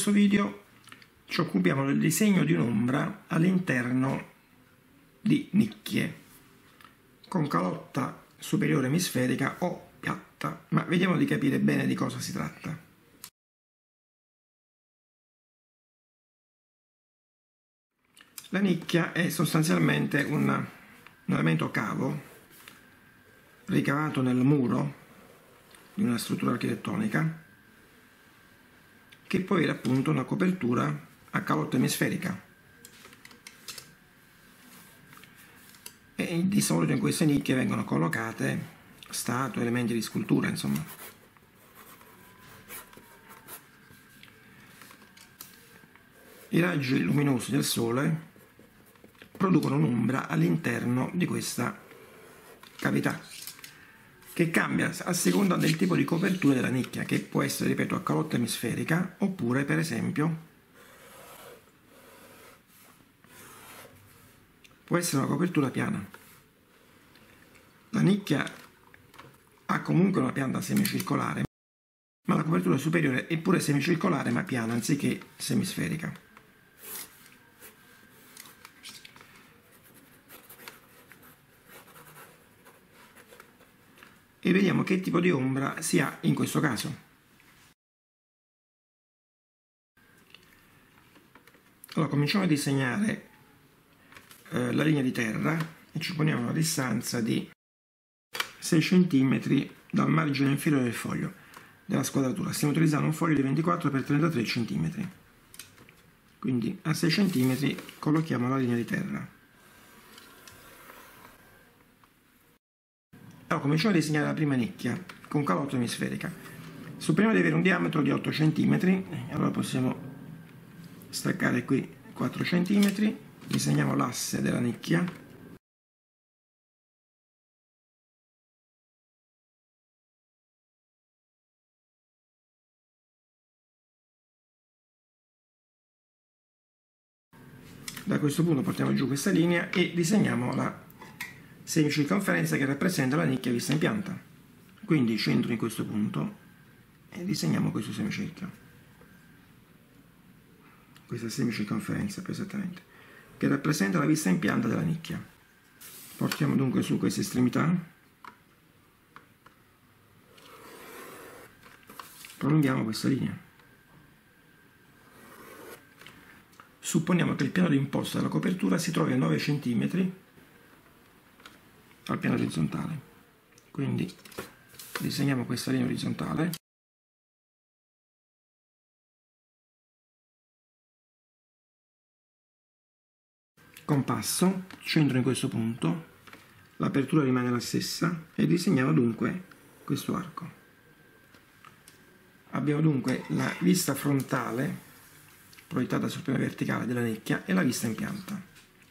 questo video ci occupiamo del disegno di un'ombra all'interno di nicchie con calotta superiore emisferica o piatta, ma vediamo di capire bene di cosa si tratta. La nicchia è sostanzialmente un, un elemento cavo ricavato nel muro di una struttura architettonica che può avere appunto una copertura a calotta emisferica. E di solito in queste nicchie vengono collocate statue, elementi di scultura, insomma. I raggi luminosi del sole producono un'ombra all'interno di questa cavità che cambia a seconda del tipo di copertura della nicchia, che può essere, ripeto, a calotta emisferica, oppure, per esempio, può essere una copertura piana. La nicchia ha comunque una pianta semicircolare, ma la copertura superiore è pure semicircolare ma piana anziché semisferica. E vediamo che tipo di ombra si ha in questo caso. Allora cominciamo a disegnare eh, la linea di terra e ci poniamo una distanza di 6 cm dal margine inferiore del foglio della squadratura. Stiamo utilizzando un foglio di 24 x 33 cm. Quindi a 6 cm collochiamo la linea di terra. Allora, cominciamo a disegnare la prima nicchia con calotta emisferica. Supponiamo di avere un diametro di 8 cm, allora possiamo staccare qui 4 cm, disegniamo l'asse della nicchia. Da questo punto portiamo giù questa linea e disegniamo la semicirconferenza che rappresenta la nicchia vista in pianta. Quindi centro in questo punto e disegniamo questo semicerchio. Questa semicirconferenza più esattamente, che rappresenta la vista in pianta della nicchia. Portiamo dunque su questa estremità, prolunghiamo questa linea. Supponiamo che il piano d'imposta della copertura si trovi a 9 cm al piano orizzontale. Quindi disegniamo questa linea orizzontale. Compasso, centro in questo punto, l'apertura rimane la stessa e disegniamo dunque questo arco. Abbiamo dunque la vista frontale proiettata sul piano verticale della nicchia e la vista in pianta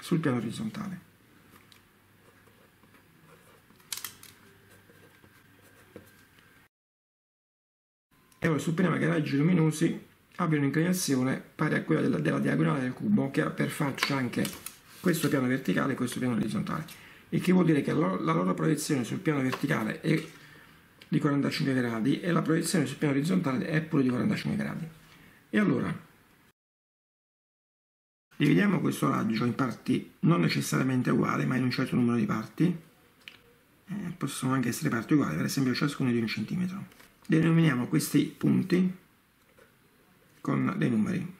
sul piano orizzontale. E ora supponiamo che i raggi luminosi abbiano un'inclinazione pari a quella della, della, diagonale del cubo che ha per faccia anche questo piano verticale e questo piano orizzontale. Il che vuol dire che la, la loro proiezione sul piano verticale è di 45 gradi e la proiezione sul piano orizzontale è pure di 45 gradi. E allora dividiamo questo raggio in parti non necessariamente uguali ma in un certo numero di parti. Eh, possono anche essere parti uguali per esempio ciascuno di un centimetro denominiamo questi punti con dei numeri.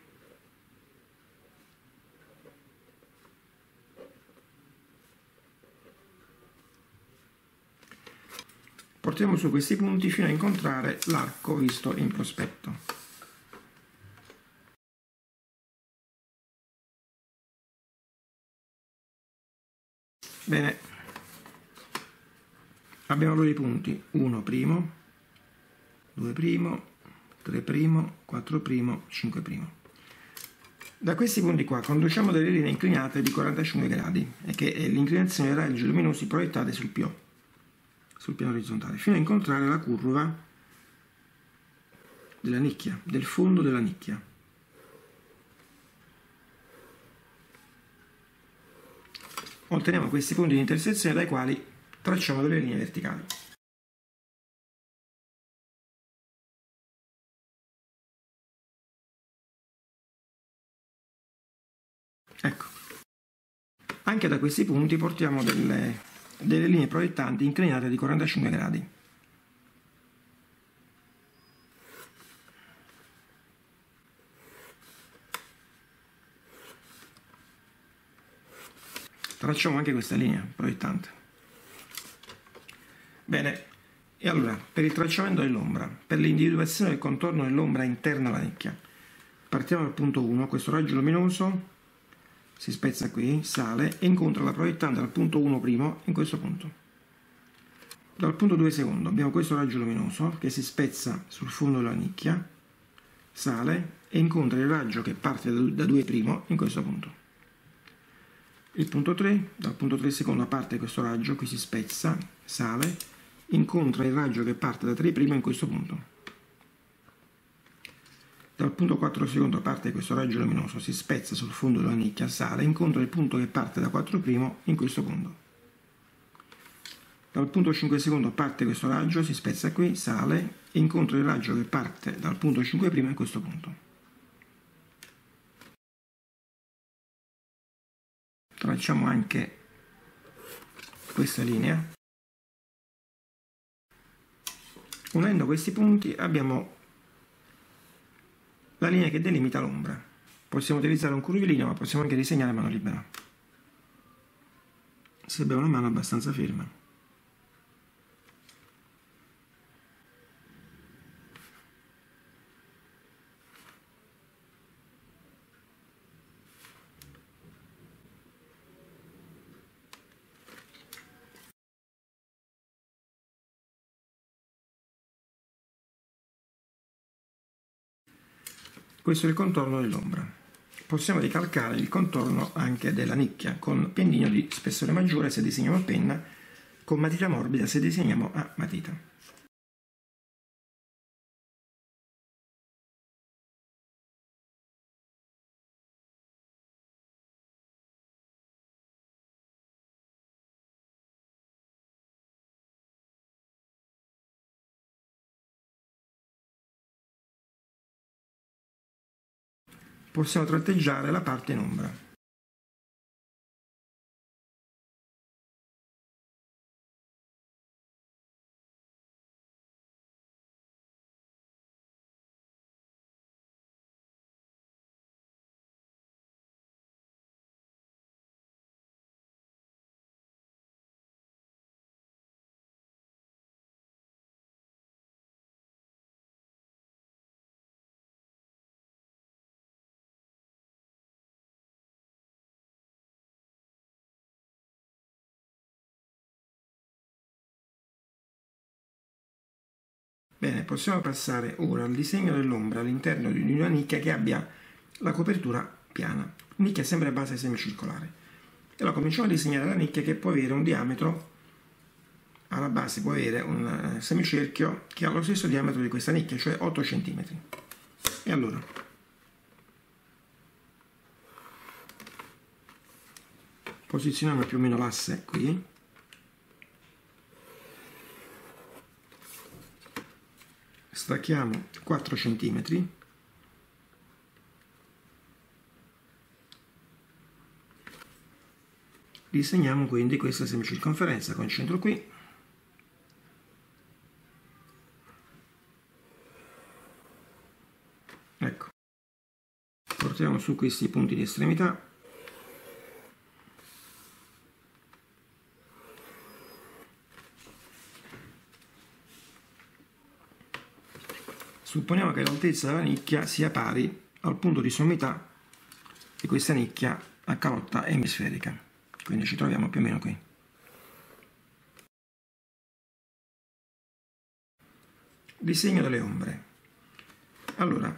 Portiamo su questi punti fino a incontrare l'arco visto in prospetto. Bene, abbiamo i punti 1 primo, 2 primo, 3 primo, 4 primo, 5 primo. Da questi punti qua conduciamo delle linee inclinate di 45 gradi, che è l'inclinazione dei raggi luminosi proiettati sul PIO, sul piano orizzontale, fino a incontrare la curva della nicchia, del fondo della nicchia. Otteniamo questi punti di intersezione dai quali tracciamo delle linee verticali. Anche da questi punti portiamo delle, delle linee proiettanti inclinate di 45 gradi. Tracciamo anche questa linea proiettante. Bene, e allora, per il tracciamento dell'ombra, per l'individuazione del contorno dell'ombra interna alla nicchia, partiamo dal punto 1, questo raggio luminoso si spezza qui, sale e incontra la proiettante dal punto 1 primo in questo punto. Dal punto 2 secondo abbiamo questo raggio luminoso che si spezza sul fondo della nicchia, sale e incontra il raggio che parte da 2 primo in questo punto. Il punto 3, dal punto 3 secondo parte questo raggio, qui si spezza, sale, incontra il raggio che parte da 3 primo in questo punto. Dal punto 4 secondo parte questo raggio luminoso, si spezza sul fondo della nicchia, sale, incontra il punto che parte da 4 primo in questo punto. Dal punto 5 secondo parte questo raggio, si spezza qui, sale, e incontra il raggio che parte dal punto 5 primo in questo punto. Tracciamo anche questa linea. Unendo questi punti abbiamo la linea che delimita l'ombra. Possiamo utilizzare un curvilíneo, ma possiamo anche disegnare mano libera. Se abbiamo una mano abbastanza ferma. Questo è il contorno dell'ombra. Possiamo ricalcare il contorno anche della nicchia con pennino di spessore maggiore se disegniamo a penna, con matita morbida se disegniamo a matita. Possiamo tratteggiare la parte in ombra. Bene, possiamo passare ora al disegno dell'ombra all'interno di una nicchia che abbia la copertura piana. Nicchia sempre a base semicircolare. E allora cominciamo a disegnare la nicchia che può avere un diametro, alla base può avere un eh, semicerchio che ha lo stesso diametro di questa nicchia, cioè 8 cm. E allora, posizioniamo più o meno l'asse qui, stacchiamo 4 cm disegniamo quindi questa semicirconferenza con il centro qui. Ecco. Portiamo su questi punti di estremità Supponiamo che l'altezza della nicchia sia pari al punto di sommità di questa nicchia a calotta emisferica. Quindi ci troviamo più o meno qui. Disegno delle ombre. Allora,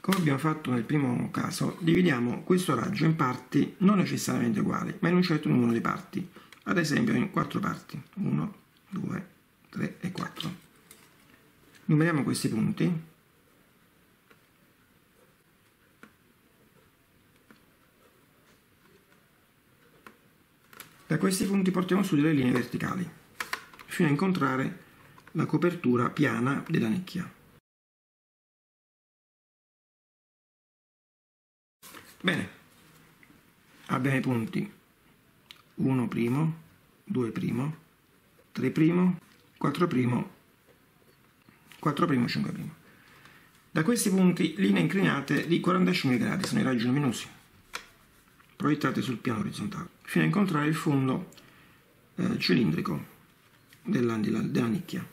come abbiamo fatto nel primo caso, dividiamo questo raggio in parti non necessariamente uguali, ma in un certo numero di parti. Ad esempio in quattro parti. 1, 2, 3 e 4 numeriamo questi punti. Da questi punti portiamo su delle linee verticali fino a incontrare la copertura piana della nicchia bene. Abbiamo i punti. 1 primo, 2 primo, 3 primo, 4 primo, 4 primo, 5 primo. Da questi punti linee inclinate di 45 gradi sono i raggi luminosi proiettate sul piano orizzontale fino a incontrare il fondo eh, cilindrico della, della, della nicchia.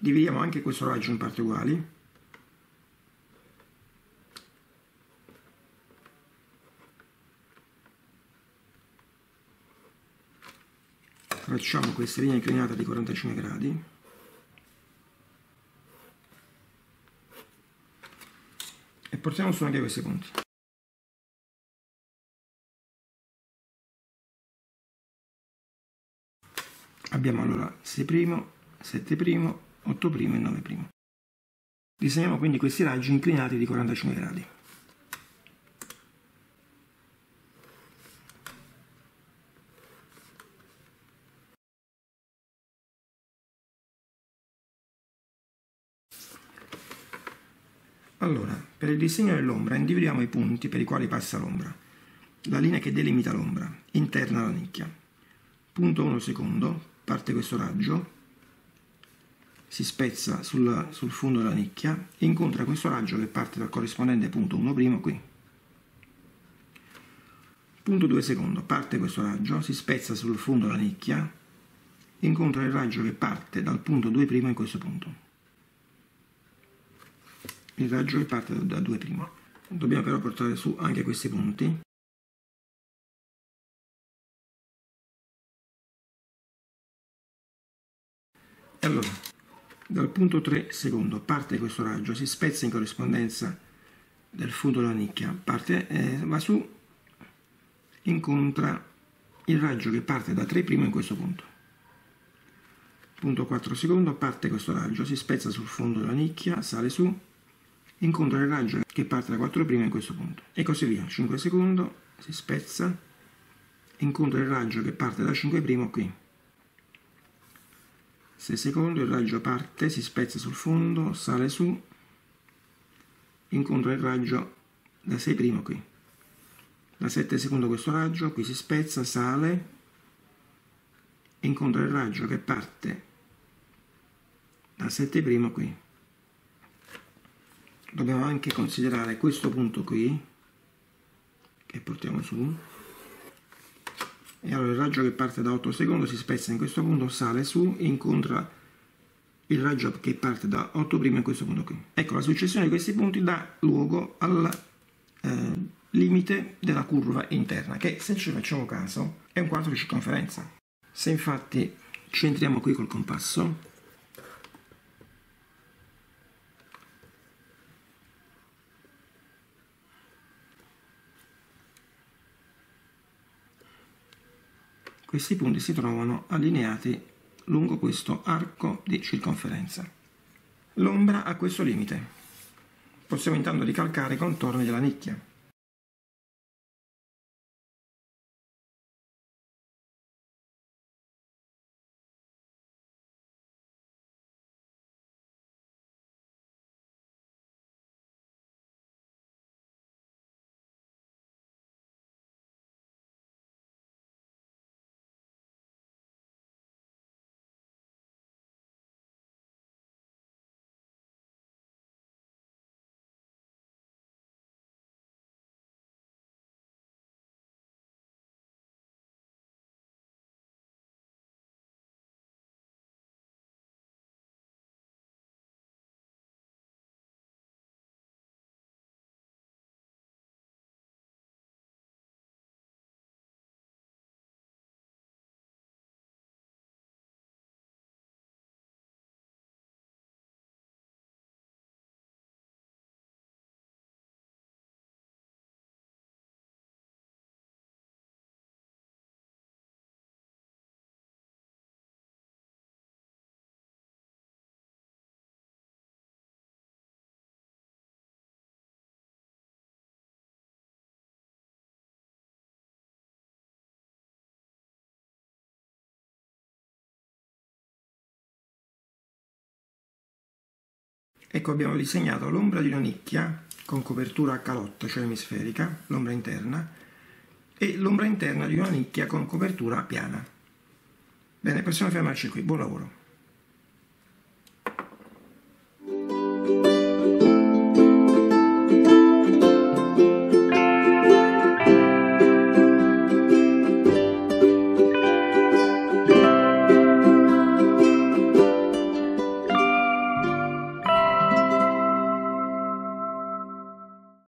Dividiamo anche questo raggio in parti uguali. Tracciamo questa linea inclinata di 45 gradi. E portiamo su anche questi punti. Abbiamo allora 6', 7', 8' e 9'. Disegniamo quindi questi raggi inclinati di 45 gradi. Allora, per il disegno dell'ombra individuiamo i punti per i quali passa l'ombra, la linea che delimita l'ombra, interna alla nicchia. Punto 1 secondo, parte questo raggio, si spezza sul, sul fondo della nicchia e incontra questo raggio che parte dal corrispondente punto 1' qui. Punto 2 secondo, parte questo raggio, si spezza sul fondo della nicchia, incontra il raggio che parte dal punto 2' in questo punto. Il raggio che parte da 2'. Dobbiamo però portare su anche questi punti. Allora, dal punto 3 secondo parte questo raggio, si spezza in corrispondenza del fondo della nicchia, parte, eh, va su, incontra il raggio che parte da 3' in questo punto. Punto 4 secondo, parte questo raggio, si spezza sul fondo della nicchia, sale su, incontra il raggio che parte da 4' in questo punto. E così via, 5 secondo, si spezza, incontra il raggio che parte da 5' qui 6 secondi, il raggio parte, si spezza sul fondo, sale su, incontra il raggio da 6' qui. Da 7 secondi questo raggio, qui si spezza, sale, incontra il raggio che parte da 7' qui. Dobbiamo anche considerare questo punto qui, che portiamo su, e allora il raggio che parte da 8 secondi si spezza in questo punto, sale su e incontra il raggio che parte da 8' in questo punto qui. Ecco, la successione di questi punti dà luogo al eh, limite della curva interna, che se ci facciamo caso è un quarto di circonferenza. Se infatti centriamo qui col compasso, Questi punti si trovano allineati lungo questo arco di circonferenza. L'ombra ha questo limite. Possiamo intanto ricalcare i contorni della nicchia. Ecco abbiamo disegnato l'ombra di una nicchia con copertura a calotta, cioè emisferica, l'ombra interna, e l'ombra interna di una nicchia con copertura piana. Bene, possiamo fermarci qui, buon lavoro.